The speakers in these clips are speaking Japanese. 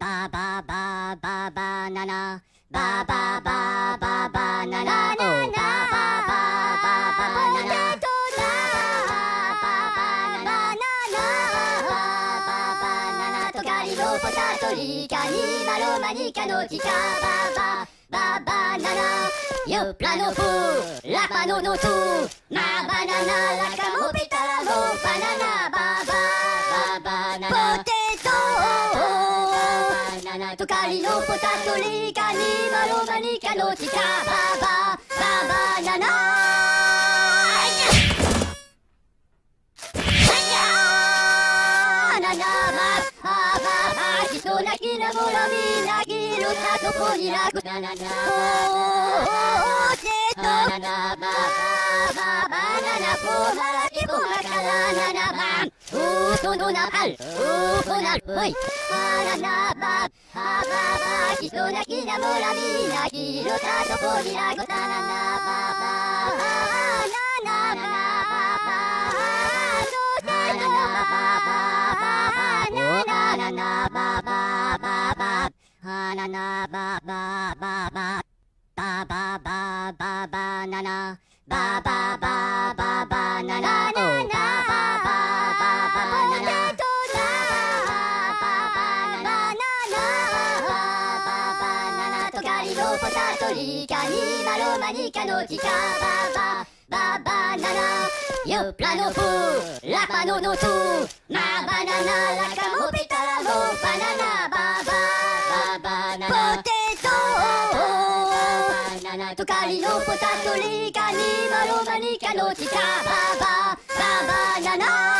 Ba ba ba ba ba na na. Ba ba ba ba ba na na. Oh. Ba ba ba ba ba na na. Ba ba ba. Yo plano la mano no ma banana, la camopita, la banana. タトリのポタトリカニマロマニカのチババババナナ。泣ーせ大人パン、大人ぽい。あなば、はばば、ひなきなむらみなひろたとこみあごたななばば、ななばば、ななばば、ななばば、ばばばばばば、はななばばばば、ばばばばばばば、ばばばばばばばば。potatolique, animalomanie, canotica, baba, baba, nana, yo plano fou, la pano no tout, ma banana, la camopita, la mo, banana, baba, baba, nana, potato, nana, tocalino, potatolique, animalomanie, canotica, baba, baba, nana,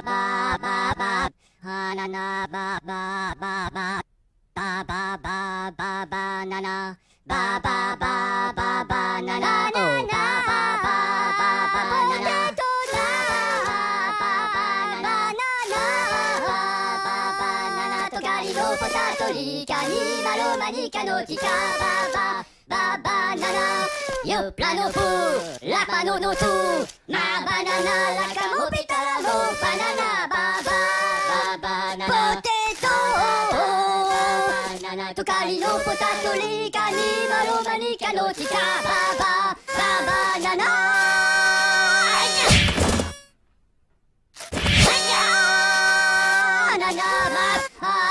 バば、はななバババババばばバババババばばバババババばばバババババ、ポタトリカバマロマニカバキカババババナナ Yo plano fu, la pano no ma banana la camopita la mo, banana ba ba ba. Potato, banana tu calino potato li canimalo manica notica ba ba ba banana. Ah!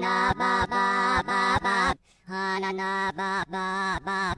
na ba ba ba ba. Ha na na ba ba ba.